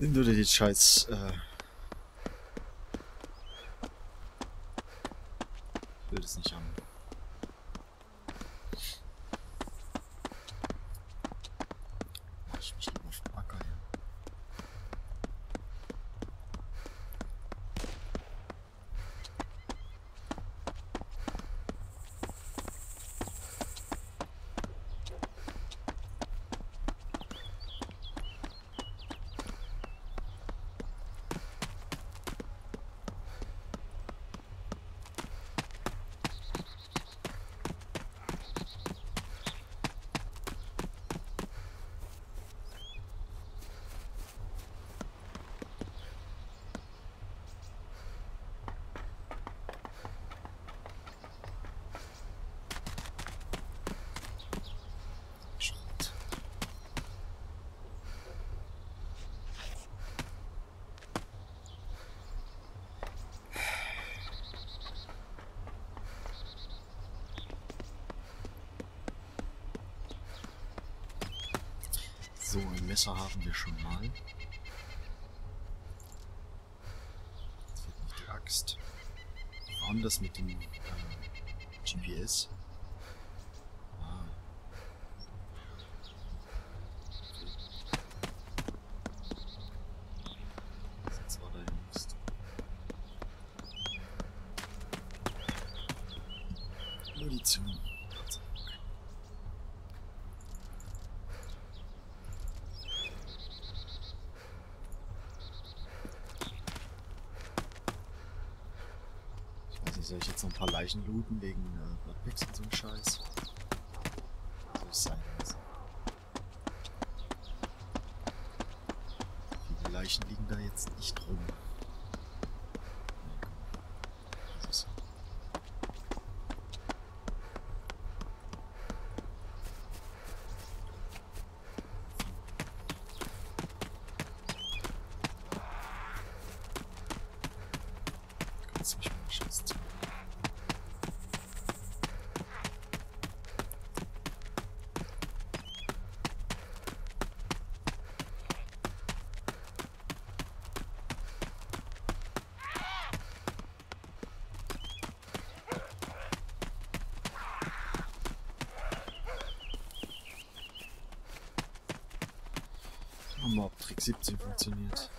Dir die scheiß... Äh will das nicht haben. Mach ich mich lieber auf den Acker hin. Schrott. So, ein Messer haben wir schon mal. Jetzt fehlt nicht die Axt. Warum das mit dem äh, GPS? Ah. Jetzt war da jüngst. Munition. Gott sei Dank. Ich weiß nicht, soll ich jetzt noch ein paar Leichen looten wegen äh, Bloodpicks und so ein Scheiß? Soll es sein lassen. Viele Leichen liegen da jetzt nicht rum. Kannst du mich mal scheiß zu. Schauen wir mal, ob Trick 17 funktioniert.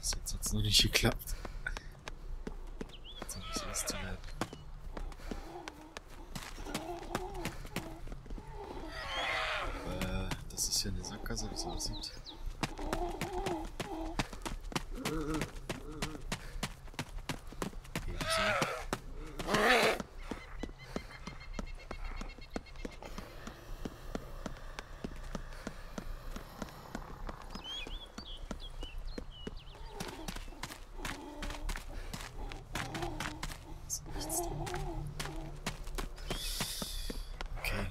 Jetzt hat es noch nicht geklappt. Jetzt habe ich es zu werden. Äh, das ist ja eine Sackgasse, wie es aussieht. Ebenso. Ist nichts drin. Okay.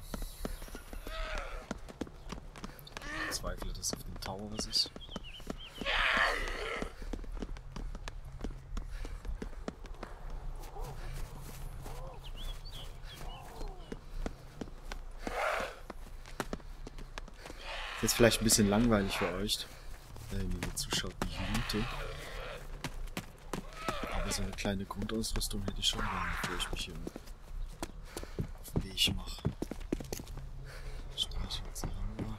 Ich zweifle, Tower was ist. Ist jetzt vielleicht ein bisschen langweilig für euch, wenn ihr zuschaut, wie ich. Aber so eine kleine Grundausrüstung hätte ich schon gerne, bevor ich mich hier auf den Weg mache. Streichholz haben wir.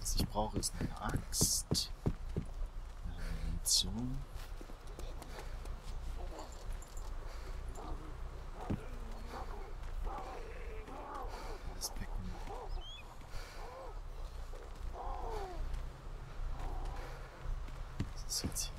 Was ich brauche ist eine Axt. Munition. Das Becken. Was ist jetzt hier?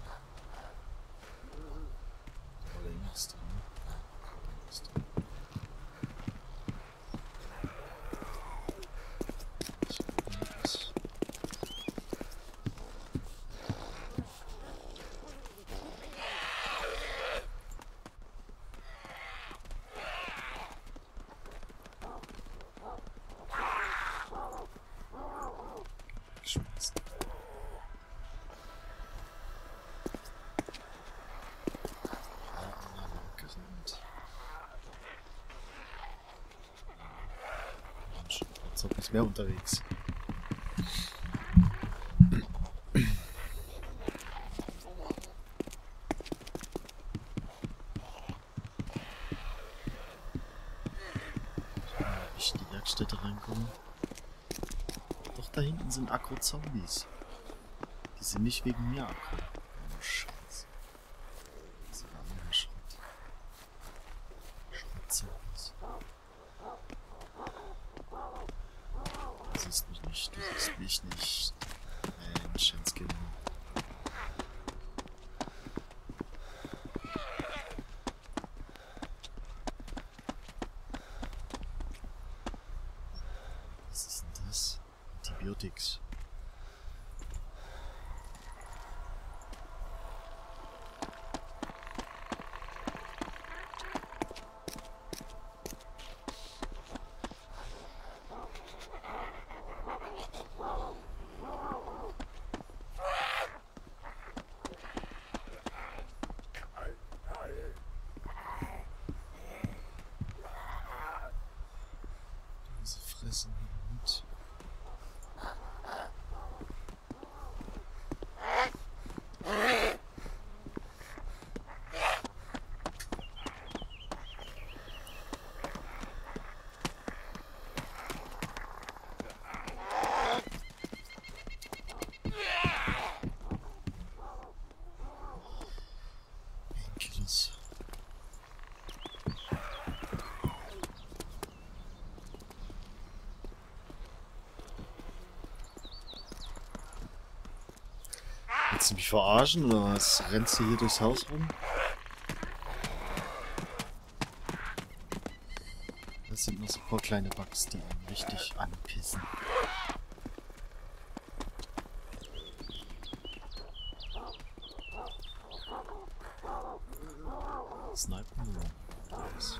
Ich mehr unterwegs. Wie ich in die Werkstätte reinkomme. Doch da hinten sind Akro-Zombies. Die sind nicht wegen mir aggro. Antibiotics. Willst du mich verarschen oder was? Rennst du hier durchs Haus rum? Das sind nur so ein paar kleine Bugs, die einen richtig anpissen. Snipen. Nice.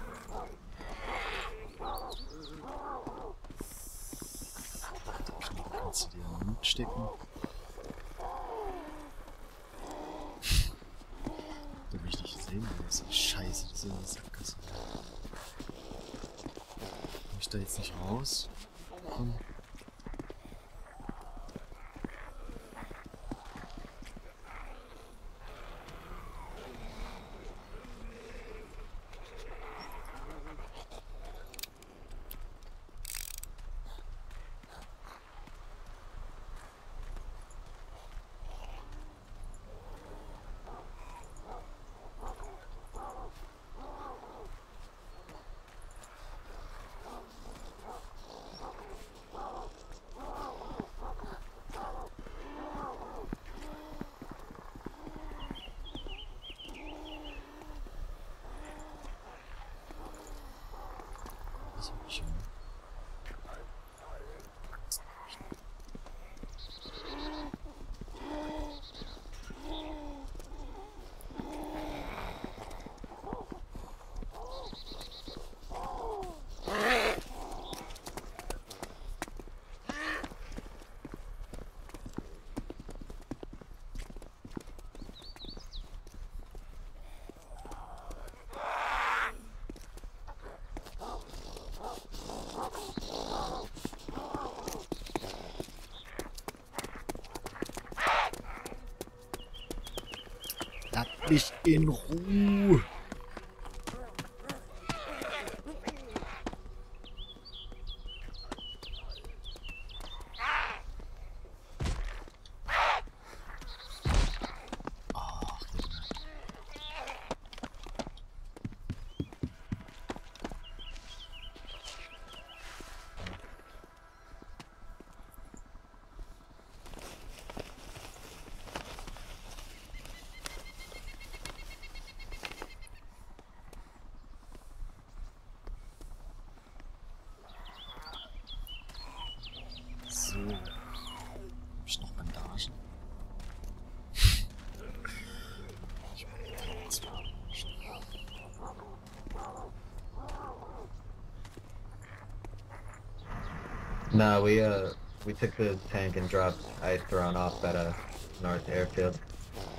Die Knie kannst du dir in den Mund stecken. Du mich nicht gesehen, das ist scheiße, das ist eine Sackgasse. Komm ich da jetzt nicht raus? Komm. Was hab ich denn? Mich in Ruhe. Nah, we uh we took the tank and dropped ice thrown off at a north airfield.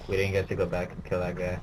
We didn't get to go back and kill that guy.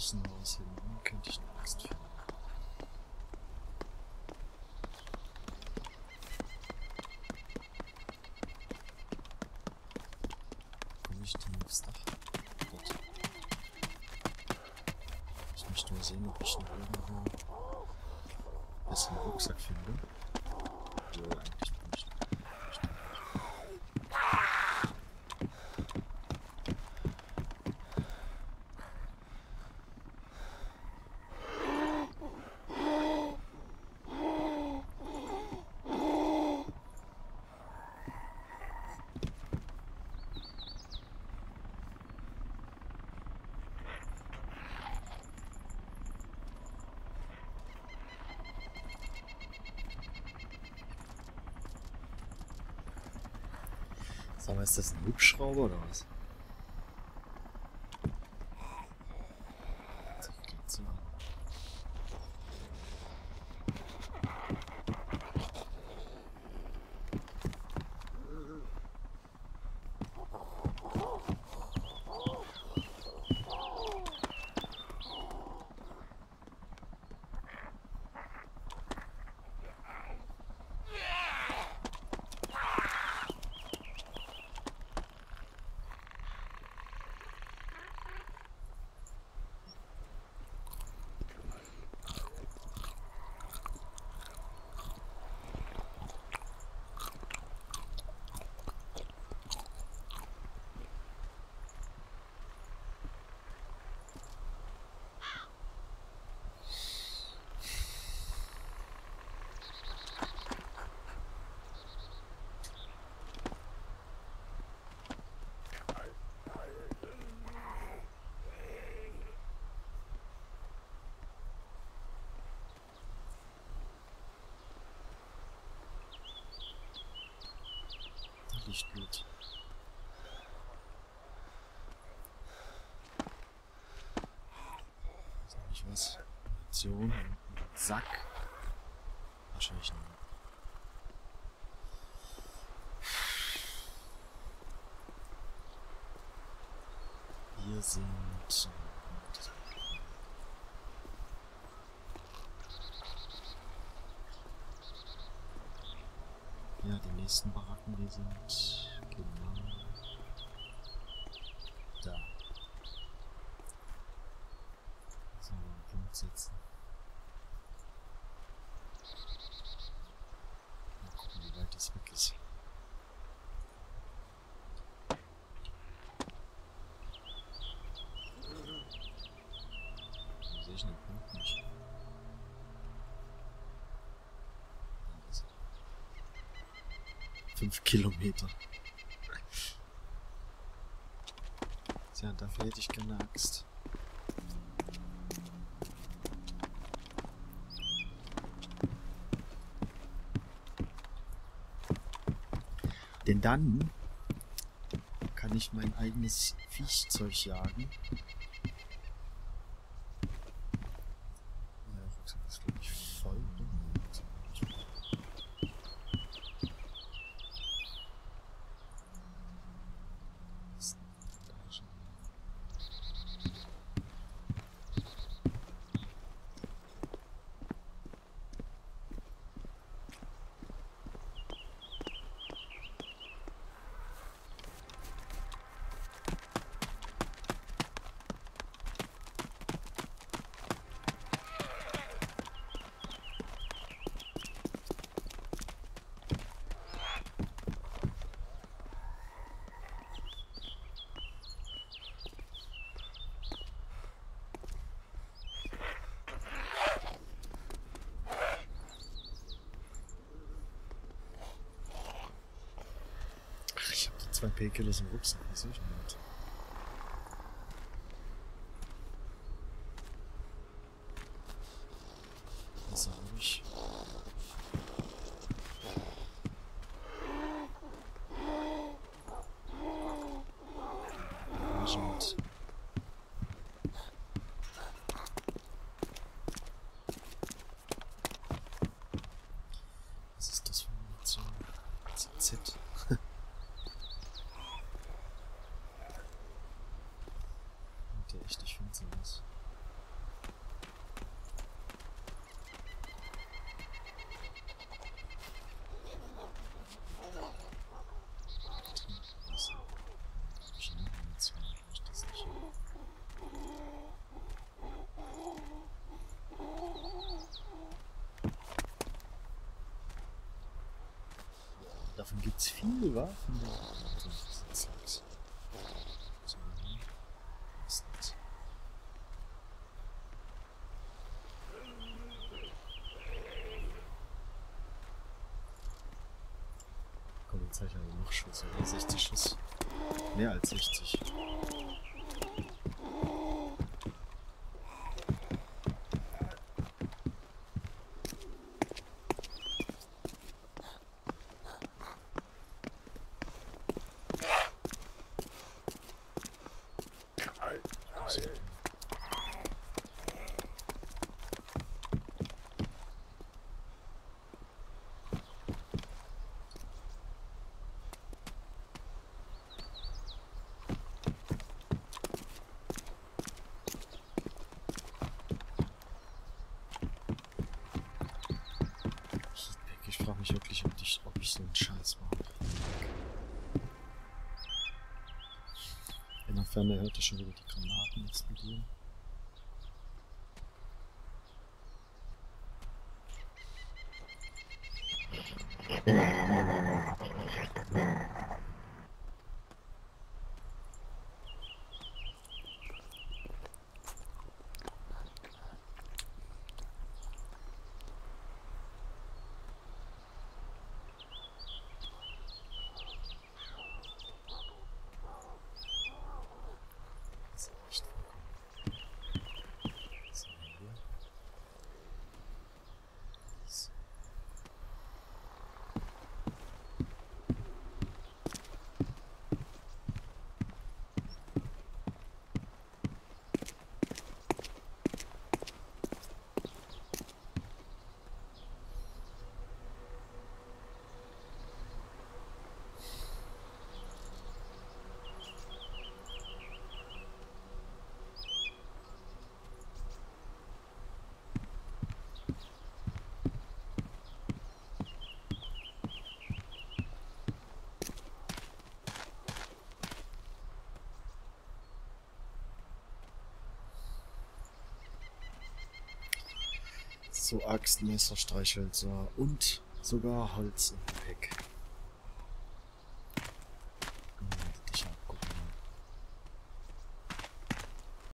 Großen Haus hinten könnte ich eine Axt finden. Komme ich denn aufs Dach? Gut. Ich möchte mal sehen, ob ich noch irgendwo ein bisschen Rucksack finde. Obwohl, eigentlich Mal, ist das ein Hubschrauber oder was? Da liegt Blut. Sag ich was? Munition Sack. Wahrscheinlich ein Hier sind. Nächsten Baracken, die sind fünf Kilometer. Tja, dafür hätte ich keine Axt. Denn dann kann ich mein eigenes Viechzeug jagen zwei Painkillers im Rucksack, was ich denn? Was habe ich? Agent. Was ist das für eine Munition? ZZ. Alter, echt, ich finde sowas. Was? Hab ich eine Munition? Hab ich das nicht? Davon gibt's viele Waffen. Das ist nix. So, was ist das? Komm, jetzt habe ich aber noch Schuss, oder? 60 Schuss. Mehr als 60. So. Heatpack, ich frage mich wirklich, ob ich, ob ich so einen Scheiß mache. In der Ferne hört ihr schon wieder die Granaten explodieren. So Axt, Messer, Streichhölzer und sogar Holz im Gepäck.